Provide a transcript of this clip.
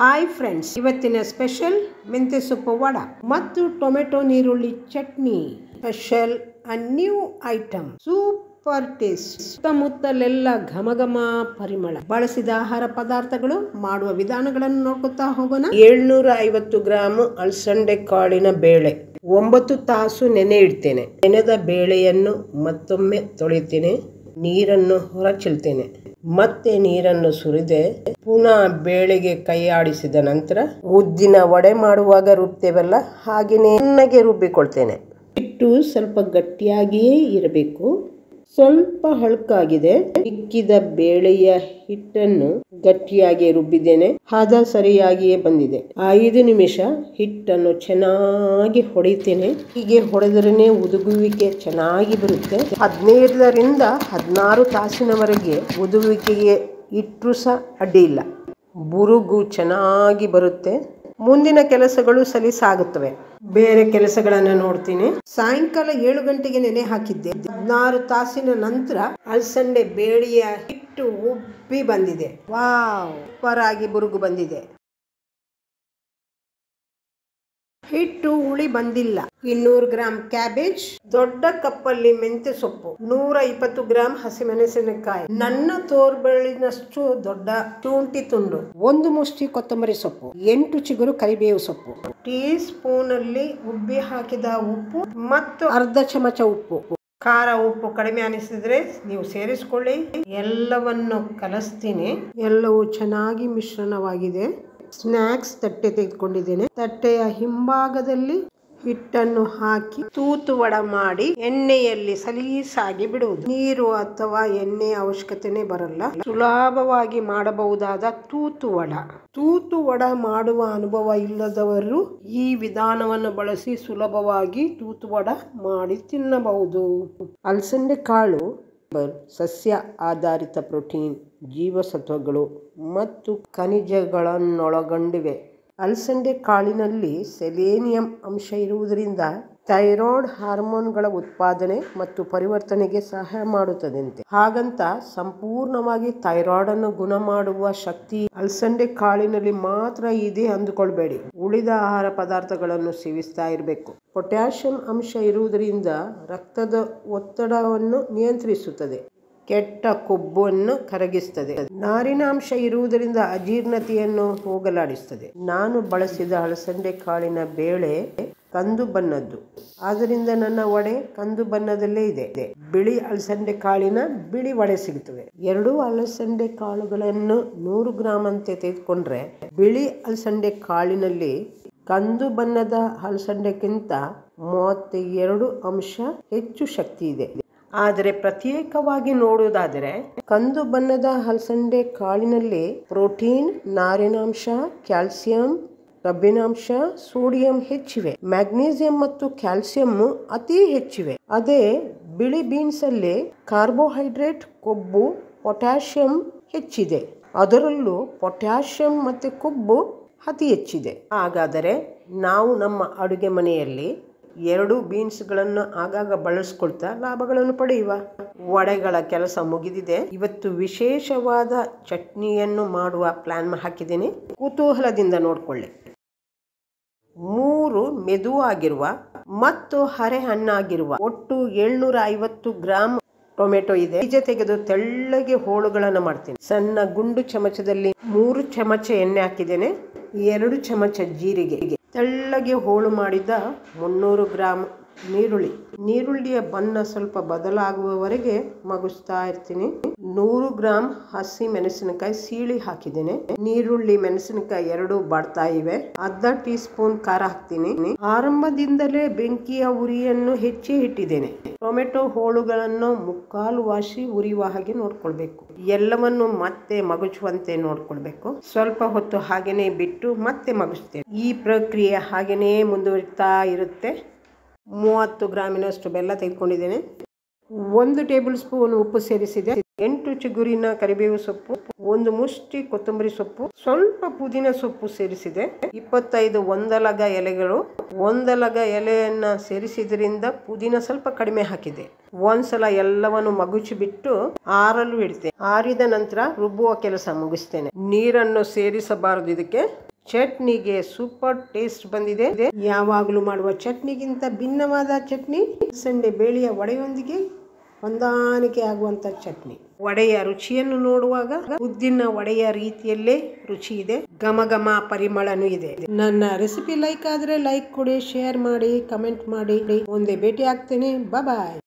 Hi friends, ಇವತ್ತಿನ special ಮೆಂತೆ ಸೊಪ್ಪು ವಡ ಮತ್ತು ಟೊಮೆಟೊ ನೀರುಳ್ಳಿ chutney. Special new item super taste. ಸುತ್ತಮುತ್ತಲೆಲ್ಲ ಘಮ ಘಮ ಪರಿಮಳ. ಬಳಸಿದ ಆಹಾರ ಪದಾರ್ಥಗಳು, ಮಾಡುವ ವಿಧಾನಗಳನ್ನು ನೋಡ್ಕೊತಾ ಹೋಗೋಣ. ಏಳ್ನೂರ ಐವತ್ತು ಗ್ರಾಮ್ ಅಲಸಂಡೆ ಕಾಳಿನ ಬೇಳೆ. ಒಂಬತ್ತು ತಾಸು ನೆನೆ ಇಡ್ತೇನೆ. ನೆನೆದ ಬೇಳೆಯನ್ನು ಮತ್ತೊಮ್ಮೆ ತೊಳಿತೇನೆ ನೀರನ್ನು ಹೊರಚೆಲ್ತೇನೆ. ಮತ್ತೆ ನೀರನ್ನು ಸುರಿದೆ. ಪುನಃ ಬೇಳೆಗೆ ಕೈ ಆಡಿಸಿದ ನಂತರ ಉದ್ದಿನ ವಡೆ ಮಾಡುವಾಗ ರುಬ್ತೇವಲ್ಲ ಹಾಗೆಯೇ ಚೆನ್ನಾಗಿ ರುಬ್ಬಿಕೊಳ್ತೇನೆ. ಹಿಟ್ಟು ಸ್ವಲ್ಪ ಗಟ್ಟಿಯಾಗಿಯೇ ಇರಬೇಕು. ಸ್ವಲ್ಪ ಹಳಕಾಗಿದೆ. ಇಕ್ಕಿದ ಬೇಳೆಯ ಹಿಟ್ಟನ್ನು ಗಟ್ಟಿಯಾಗಿ ರುಬ್ಬಿದ್ದೇನೆ. ಹದ ಸರಿಯಾಗಿಯೇ ಬಂದಿದೆ. ಐದು ನಿಮಿಷ ಹಿಟ್ಟನ್ನು ಚೆನ್ನಾಗಿ ಹೊಡಿತೇನೆ ಹೀಗೆ ಹೊಡೆದ್ರೇ ಉದುಗುವಿಕೆ ಚೆನ್ನಾಗಿ ಬರುತ್ತೆ. ಹದಿನೈದರಿಂದ ಹದಿನಾರು ತಾಸಿನವರೆಗೆ ಉದುಗುವಿಕೆಗೆ ಇಟ್ಟರು ಸಹ ಅಡ್ಡಿಯಿಲ್ಲ ಬುರುಗು ಚೆನ್ನಾಗಿ ಬರುತ್ತೆ. ಮುಂದಿನ ಕೆಲಸಗಳು ಸಲೀಸಾಗುತ್ತವೆ. ಬೇರೆ ಕೆಲಸಗಳನ್ನ ನೋಡ್ತೀನಿ. ಸಾಯಂಕಾಲ ಏಳು ಗಂಟೆಗೆ ನೆನೆ ಹಾಕಿದ್ದೆ. ಹದಿನಾರು ತಾಸಿನ ನಂತರ ಅಲ್ಸಂಡೆ ಬೇಳೆಯ ಹಿಟ್ಟು ಉಬ್ಬಿ ಬಂದಿದೆ. ವಾವ್ ಸೂಪರ್ ಬುರುಗು ಬಂದಿದೆ. ಹಿಟ್ಟು ಹುಳಿ ಬಂದಿಲ್ಲ. ಇನ್ನೂರು ಗ್ರಾಂ ಕ್ಯಾಬೇಜ್, ದೊಡ್ಡ ಕಪ್ಪಲ್ಲಿ ಮೆಂತ್ಯ ಸೊಪ್ಪು, ನೂರ ಇಪ್ಪತ್ತು ಗ್ರಾಂ ಹಸಿಮೆಣಸಿನಕಾಯಿ. ನನ್ನ ತೋರ್ಬಳ್ಳಿನಷ್ಟು ದೊಡ್ಡ ಶುಂಠಿ ತುಂಡು, ಒಂದು ಮುಷ್ಟಿ ಕೊತ್ತಂಬರಿ ಸೊಪ್ಪು, ಎಂಟು ಚಿಗುರು ಕರಿಬೇವು ಸೊಪ್ಪು ಟೀ ಸ್ಪೂನ್ ಅಲ್ಲಿ ಉಬ್ಬಿ ಹಾಕಿದ ಉಪ್ಪು ಮತ್ತು ಅರ್ಧ ಚಮಚ ಉಪ್ಪು. ಖಾರ ಉಪ್ಪು ಕಡಿಮೆ ಅನಿಸಿದ್ರೆ ನೀವು ಸೇರಿಸ್ಕೊಳ್ಳಿ. ಎಲ್ಲವನ್ನು ಕಲಸ್ತೀನಿ. ಎಲ್ಲವೂ ಚೆನ್ನಾಗಿ ಮಿಶ್ರಣವಾಗಿದೆ. ಸ್ನ್ಯಾಕ್ಸ್ ತಟ್ಟೆ ತೆಗೆದುಕೊಂಡಿದ್ದೇನೆ. ತಟ್ಟೆಯ ಹಿಂಭಾಗದಲ್ಲಿ ಹಿಟ್ಟನ್ನು ಹಾಕಿ ತೂತು ವಡ ಮಾಡಿ ಎಣ್ಣೆಯಲ್ಲಿ ಸಲೀಸಾಗಿ ಬಿಡುವುದು. ನೀರು ಅಥವಾ ಎಣ್ಣೆ ಅವಶ್ಯಕತೆನೆ ಬರಲ್ಲ. ಸುಲಭವಾಗಿ ಮಾಡಬಹುದಾದ ತೂತು ವಡ. ತೂತು ವಡ ಮಾಡುವ ಅನುಭವ ಇಲ್ಲದವರು ಈ ವಿಧಾನವನ್ನು ಬಳಸಿ ಸುಲಭವಾಗಿ ತೂತು ವಡ ಮಾಡಿ ತಿನ್ನಬಹುದು. ಅಲಸಂದೆ ಕಾಳು ಸಸ್ಯ ಆಧಾರಿತ ಪ್ರೋಟೀನ್ ಜೀವಸತ್ವಗಳು ಮತ್ತು ಖನಿಜಗಳನ್ನೊಳಗೊಂಡಿವೆ. ಅಲಸಂದೆ ಕಾಳಿನಲ್ಲಿ ಸೆಲೇನಿಯಂ ಅಂಶ ಇರುವುದರಿಂದ ಥೈರಾಯ್ಡ್ ಹಾರ್ಮೋನ್ಗಳ ಉತ್ಪಾದನೆ ಮತ್ತು ಪರಿವರ್ತನೆಗೆ ಸಹಾಯ ಮಾಡುತ್ತದೆ ಹಾಗಂತ ಸಂಪೂರ್ಣವಾಗಿ ಥೈರಾಯ್ಡ್ ಅನ್ನು ಗುಣ ಮಾಡುವ ಶಕ್ತಿ ಅಲಸಂದೆ ಕಾಳಿನಲ್ಲಿ ಮಾತ್ರ ಇದೆ ಅಂದುಕೊಳ್ಬೇಡಿ. ಉಳಿದ ಆಹಾರ ಪದಾರ್ಥಗಳನ್ನು ಸೇವಿಸ್ತಾ ಇರಬೇಕು. ಪೊಟ್ಯಾಷಿಯಂ ಅಂಶ ಇರುವುದರಿಂದ ರಕ್ತದ ಒತ್ತಡವನ್ನು ನಿಯಂತ್ರಿಸುತ್ತದೆ. ಕೆಟ್ಟ ಕೊಬ್ಬನ್ನು ಕರಗಿಸ್ತದೆ. ನಾರಿನಾಂಶ ಇರುವುದರಿಂದ ಅಜೀರ್ಣತೆಯನ್ನು ಹೋಗಲಾಡಿಸ್ತದೆ. ನಾನು ಬಳಸಿದ ಅಲಸಂದೆ ಕಾಳಿನ ಬೇಳೆ ಕಂದು ಬಣ್ಣದ್ದು. ಆದ್ದರಿಂದ ನನ್ನ ವಡೆ ಕಂದು ಬಣ್ಣದಲ್ಲೇ ಇದೆ. ಬಿಳಿ ಅಲಸಂದೆ ಕಾಳಿನ ಬಿಳಿ ವಡೆ ಸಿಗುತ್ತವೆ. ಎರಡು ಅಲಸಂದೆ ಕಾಳುಗಳನ್ನು ನೂರು ಗ್ರಾಮ್ ಅಂತ ತೆಗೆದುಕೊಂಡ್ರೆ ಬಿಳಿ ಅಲಸಂದೆ ಕಾಳಿನಲ್ಲಿ ಕಂದು ಬಣ್ಣದ ಅಲಸಂದೆಗಿಂತ ಮೂವತ್ತ ಎರಡು ಅಂಶ ಹೆಚ್ಚು ಶಕ್ತಿ ಇದೆ. ಆದರೆ ಪ್ರತ್ಯೇಕವಾಗಿ ನೋಡುವುದಾದರೆ, ಕಂದು ಬಣ್ಣದ ಹಲಸಂಡೆ ಕಾಳಿನಲ್ಲಿ ಪ್ರೋಟೀನ್, ನಾರಿನಾಂಶ, ಕ್ಯಾಲ್ಸಿಯಂ ಕಬ್ಬಿನಾಂಶ ಸೋಡಿಯಂ ಹೆಚ್ಚಿವೆ. ಮ್ಯಾಗ್ನೀಸಿಯಂ ಮತ್ತು ಕ್ಯಾಲ್ಸಿಯಂ ಅತಿ ಹೆಚ್ಚಿವೆ. ಅದೇ ಬಿಳಿ ಬೀನ್ಸ್ ಅಲ್ಲಿ ಕಾರ್ಬೋಹೈಡ್ರೇಟ್, ಕೊಬ್ಬು, ಪೊಟ್ಯಾಷಿಯಂ ಹೆಚ್ಚಿದೆ. ಅದರಲ್ಲೂ ಪೊಟ್ಯಾಷಿಯಂ ಮತ್ತು ಕೊಬ್ಬು ಅತಿ ಹೆಚ್ಚಿದೆ. ಹಾಗಾದರೆ ನಾವು ನಮ್ಮ ಅಡುಗೆ ಮನೆಯಲ್ಲಿ ಎರಡು ಬೀನ್ಸ್ಗಳನ್ನು ಆಗಾಗ ಬಳಸ್ಕೊಳ್ತಾ ಲಾಭಗಳನ್ನು ಪಡೆಯುವ ವಡೆಗಳ ಕೆಲಸ ಮುಗಿದಿದೆ. ಇವತ್ತು ವಿಶೇಷವಾದ ಚಟ್ನಿಯನ್ನು ಮಾಡುವ ಪ್ಲಾನ್ ಹಾಕಿದ್ದೀನಿ. ಕುತೂಹಲದಿಂದ ನೋಡ್ಕೊಳ್ಳಿ. ಮೂರು ಮೆದುವಾಗಿರುವ ಮತ್ತು ಹರೆ ಹಣ್ಣಾಗಿರುವ ಒಟ್ಟು ಏಳ್ನೂರ ಐವತ್ತು ಗ್ರಾಮ್ ಟೊಮೆಟೊ ಇದೆ. ಬೀಜ ತೆಗೆದು ತೆಳ್ಳಗೆ ಹೋಳುಗಳನ್ನು ಮಾಡ್ತೀನಿ. ಸಣ್ಣ ಗುಂಡು ಚಮಚದಲ್ಲಿ ಮೂರು ಚಮಚ ಎಣ್ಣೆ ಹಾಕಿದ್ದೇನೆ. ಎರಡು ಚಮಚ ಜೀರಿಗೆ. ತೆಳ್ಳಗೆ ಹೋಳು ಮಾಡಿದ ಮುನ್ನೂರು ಗ್ರಾಮ್ ನೀರುಳ್ಳಿ. ನೀರುಳ್ಳಿಯ ಬಣ್ಣ ಸ್ವಲ್ಪ ಬದಲಾಗುವವರೆಗೆ ಮಗುಸ್ತಾ ಇರ್ತೀನಿ. ನೂರು ಗ್ರಾಂ ಹಸಿ ಮೆಣಸಿನಕಾಯಿ ಸೀಳಿ ಹಾಕಿದ್ದೇನೆ. ನೀರುಳ್ಳಿ ಮೆಣಸಿನಕಾಯಿ ಎರಡು ಬಾಡ್ತಾ ಇವೆ. ಅರ್ಧ ಟೀ ಸ್ಪೂನ್ ಖಾರ ಹಾಕ್ತೀನಿ. ಆರಂಭದಿಂದಲೇ ಬೆಂಕಿಯ ಉರಿಯನ್ನು ಹೆಚ್ಚಿ ಇಟ್ಟಿದ್ದೇನೆ. ಟೊಮೆಟೊ ಹೋಳುಗಳನ್ನು ಮುಕ್ಕಾಲು ವಾಸಿ ಉರಿಯುವ ಹಾಗೆ ನೋಡ್ಕೊಳ್ಬೇಕು. ಎಲ್ಲವನ್ನು ಮತ್ತೆ ಮಗುಚುವಂತೆ ನೋಡ್ಕೊಳ್ಬೇಕು. ಸ್ವಲ್ಪ ಹೊತ್ತು ಹಾಗೇನೆ ಬಿಟ್ಟು ಮತ್ತೆ ಮಗುಸ್ತೇನೆ. ಈ ಪ್ರಕ್ರಿಯೆ ಹಾಗೇನೇ ಮುಂದುವರಿತಾ ಇರುತ್ತೆ. ಮೂವತ್ತು ಗ್ರಾಮಿನಷ್ಟು ಬೆಲ್ಲ ತೆಗೆದುಕೊಂಡಿದ್ದೇನೆ. ಒಂದು ಟೇಬಲ್ ಸ್ಪೂನ್ ಉಪ್ಪು ಸೇರಿಸಿದೆ. ಎಂಟು ಚಿಗುರಿನ ಕರಿಬೇವು ಸೊಪ್ಪು, ಒಂದು ಮುಷ್ಟಿ ಕೊತ್ತಂಬರಿ ಸೊಪ್ಪು, ಸ್ವಲ್ಪ ಪುದೀನ ಸೊಪ್ಪು ಸೇರಿಸಿದೆ. ಇಪ್ಪತ್ತೈದು ಒಂದಲಗ ಎಲೆಗಳು. ಒಂದಲಗ ಎಲೆಯನ್ನ ಸೇರಿಸಿದ್ರಿಂದ ಪುದೀನ ಸ್ವಲ್ಪ ಕಡಿಮೆ ಹಾಕಿದೆ. ಒಂದ್ಸಲ ಎಲ್ಲವನ್ನು ಮಗುಚಿ ಬಿಟ್ಟು ಆರಲು ಇಡ್ತೇನೆ. ಆರಿದ ನಂತರ ರುಬ್ಬುವ ಕೆಲಸ ಮುಗಿಸ್ತೇನೆ. ನೀರನ್ನು ಸೇರಿಸಬಾರದು ಇದಕ್ಕೆ. ಚಟ್ನಿಗೆ ಸೂಪರ್ ಟೇಸ್ಟ್ ಬಂದಿದೆ. ಯಾವಾಗಲೂ ಮಾಡುವ ಚಟ್ನಿಗಿಂತ ಭಿನ್ನವಾದ ಚಟ್ನಿ, ಸಂಡೆ ಬೇಳೆಯ ವಡೆಯೊಂದಿಗೆ ಹೊಂದಾಣಿಕೆ ಆಗುವಂತ ಚಟ್ನಿ. ವಡೆಯ ರುಚಿಯನ್ನು ನೋಡುವಾಗ ಉದ್ದಿನ ವಡೆಯ ರೀತಿಯಲ್ಲೇ ರುಚಿ ಇದೆ ಘಮ ಘಮ ಪರಿಮಳನೂ ಇದೆ. ನನ್ನ ರೆಸಿಪಿ ಲೈಕ್ ಆದ್ರೆ ಲೈಕ್ ಕೊಡಿ ಶೇರ್ ಮಾಡಿ ಕಮೆಂಟ್ ಮಾಡಿ. ಒಂದೇ ಭೇಟಿ ಆಗ್ತೇನೆ ಬಾಯ್